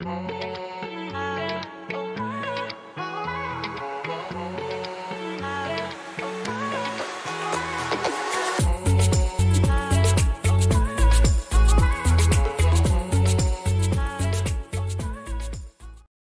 Oh,